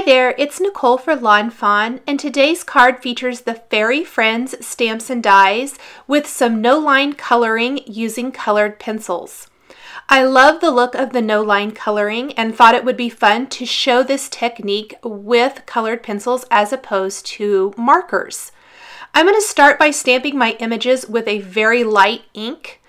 Hi there, it's Nichol for Lawn Fawn, and today's card features the Fairy Friends stamps and dies with some no-line coloring using colored pencils. I love the look of the no-line coloring and thought it would be fun to show this technique with colored pencils as opposed to markers. I'm going to start by stamping my images with a very light ink.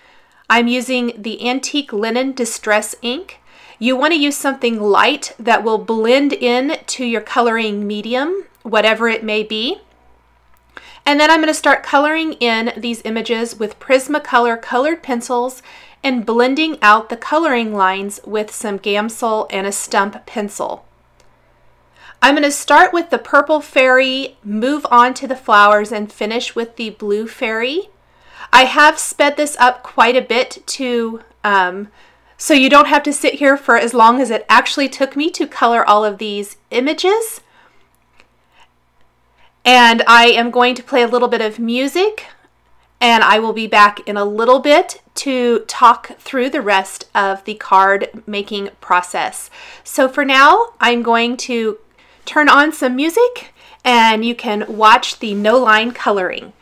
I'm using the Antique Linen Distress ink. You want to use something light that will blend in to your coloring medium, whatever it may be. And then I'm going to start coloring in these images with Prismacolor colored pencils and blending out the coloring lines with some Gamsol and a stump pencil. I'm going to start with the purple fairy, move on to the flowers, and finish with the blue fairy. I have sped this up quite a bit to um, so you don't have to sit here for as long as it actually took me to color all of these images. And I am going to play a little bit of music and I will be back in a little bit to talk through the rest of the card making process. So for now, I'm going to turn on some music and you can watch the no line coloring.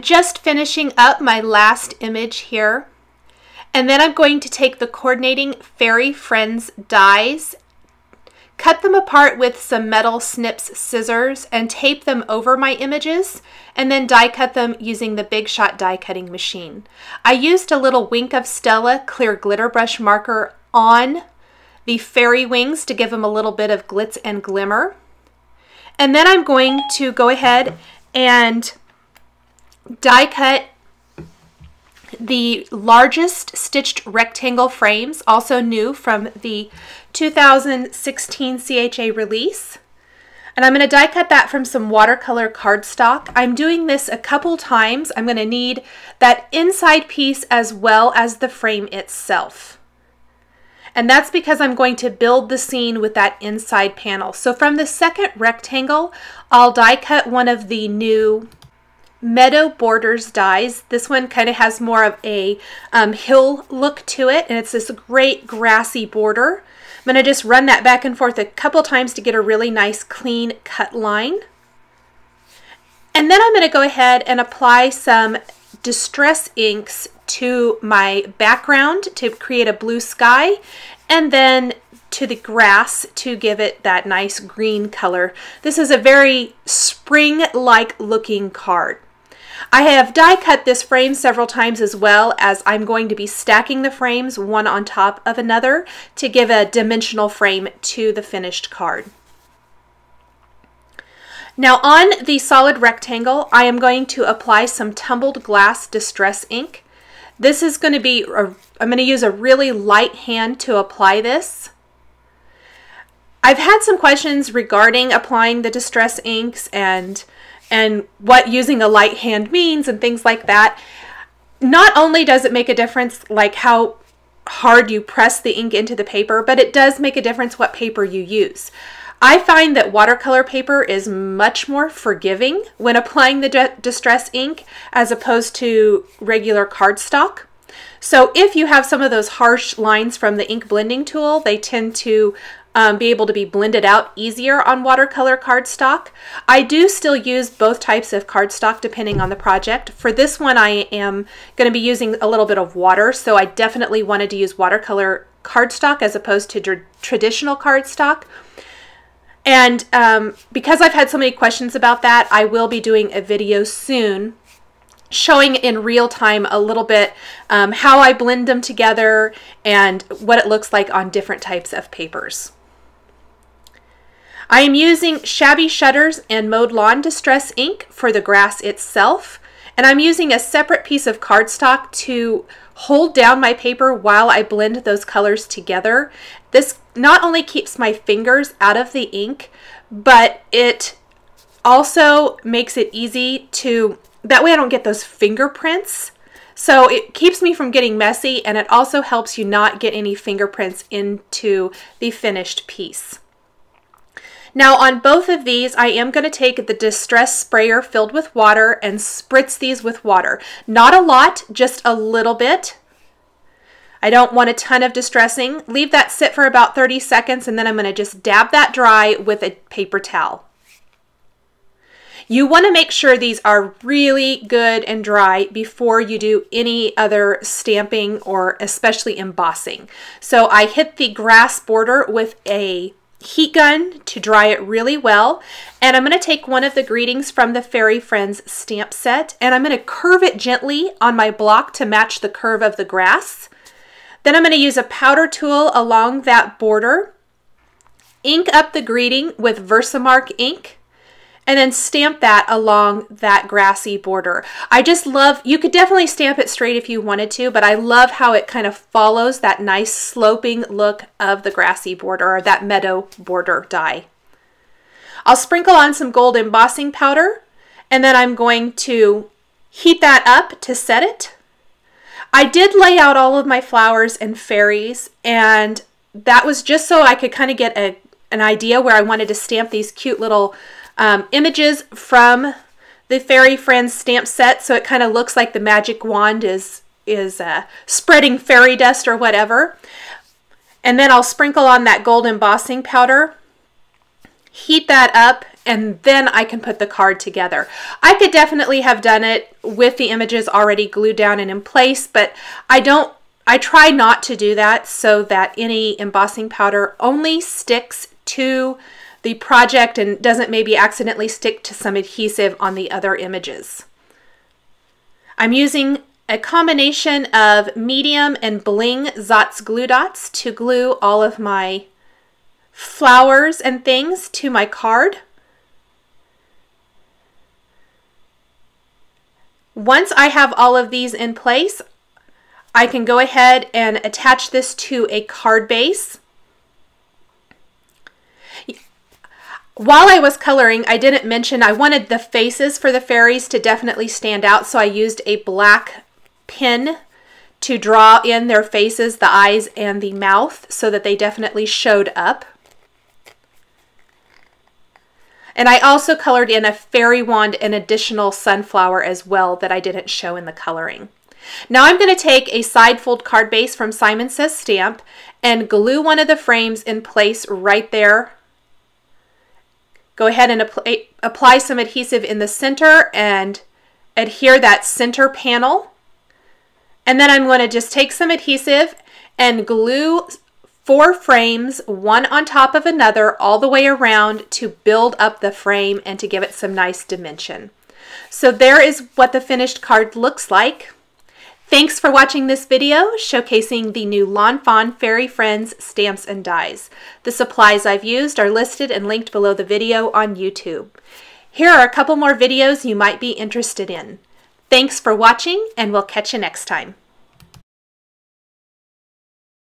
Just finishing up my last image here. And then I'm going to take the coordinating Fairy Friends dies, cut them apart with some metal snips scissors and tape them over my images and then die cut them using the Big Shot die cutting machine. I used a little Wink of Stella clear glitter brush marker on the fairy wings to give them a little bit of glitz and glimmer. And then I'm going to go ahead and die cut the largest stitched rectangle frames, also new from the 2016 CHA release. And I'm going to die cut that from some watercolor cardstock. I'm doing this a couple times. I'm going to need that inside piece as well as the frame itself. And that's because I'm going to build the scene with that inside panel. So from the second rectangle, I'll die cut one of the new Meadow Borders dies. This one kind of has more of a um, hill look to it, and it's this great grassy border. I'm going to just run that back and forth a couple times to get a really nice clean cut line. And then I'm going to go ahead and apply some Distress inks to my background to create a blue sky, and then to the grass to give it that nice green color. This is a very spring-like looking card. I have die cut this frame several times as well as I'm going to be stacking the frames one on top of another to give a dimensional frame to the finished card. Now on the solid rectangle, I am going to apply some tumbled glass distress ink. This is going to be, i I'm going to use a really light hand to apply this. I've had some questions regarding applying the distress inks and and what using a light hand means and things like that. Not only does it make a difference like how hard you press the ink into the paper, but it does make a difference what paper you use. I find that watercolor paper is much more forgiving when applying the distress ink as opposed to regular cardstock. So if you have some of those harsh lines from the ink blending tool, they tend to um, be able to be blended out easier on watercolor cardstock. I do still use both types of cardstock depending on the project. For this one, I am going to be using a little bit of water, so I definitely wanted to use watercolor cardstock as opposed to tr traditional cardstock. And um, because I've had so many questions about that, I will be doing a video soon showing in real time a little bit um, how I blend them together and what it looks like on different types of papers. I am using Shabby Shutters and Mowed Lawn Distress ink for the grass itself. And I'm using a separate piece of cardstock to hold down my paper while I blend those colors together. This not only keeps my fingers out of the ink, but it also makes it easy to, that way I don't get those fingerprints. So it keeps me from getting messy and it also helps you not get any fingerprints into the finished piece. Now on both of these, I am going to take the Distress Sprayer filled with water and spritz these with water. Not a lot, just a little bit. I don't want a ton of distressing. Leave that sit for about 30 seconds and then I'm going to just dab that dry with a paper towel. You want to make sure these are really good and dry before you do any other stamping or especially embossing. So I hit the grass border with a heat gun to dry it really well. And I'm going to take one of the greetings from the Fairy Friends stamp set and I'm going to curve it gently on my block to match the curve of the grass. Then I'm going to use a powder tool along that border, ink up the greeting with Versamark ink, and then stamp that along that grassy border. I just love, you could definitely stamp it straight if you wanted to, but I love how it kind of follows that nice sloping look of the grassy border or that meadow border die. I'll sprinkle on some gold embossing powder and then I'm going to heat that up to set it. I did lay out all of my flowers and fairies and that was just so I could kind of get a, an idea where I wanted to stamp these cute little um, images from the Fairy Friends stamp set, so it kind of looks like the magic wand is, is uh, spreading fairy dust or whatever. And then I'll sprinkle on that gold embossing powder, heat that up, and then I can put the card together. I could definitely have done it with the images already glued down and in place, but I don't I try not to do that so that any embossing powder only sticks to the project and doesn't maybe accidentally stick to some adhesive on the other images. I'm using a combination of medium and bling Zots glue dots to glue all of my flowers and things to my card. Once I have all of these in place, I can go ahead and attach this to a card base. While I was coloring, I didn't mention I wanted the faces for the fairies to definitely stand out, so I used a black pen to draw in their faces, the eyes, and the mouth so that they definitely showed up. And I also colored in a fairy wand and additional sunflower as well that I didn't show in the coloring. Now I'm going to take a side fold card base from Simon Says Stamp and glue one of the frames in place right there. Go ahead and apply some adhesive in the center and adhere that center panel. And then I'm going to just take some adhesive and glue four frames, one on top of another, all the way around to build up the frame and to give it some nice dimension. So there is what the finished card looks like. Thanks for watching this video showcasing the new Lawn Fawn Fairy Friends stamps and dies. The supplies I've used are listed and linked below the video on YouTube. Here are a couple more videos you might be interested in. Thanks for watching and we'll catch you next time.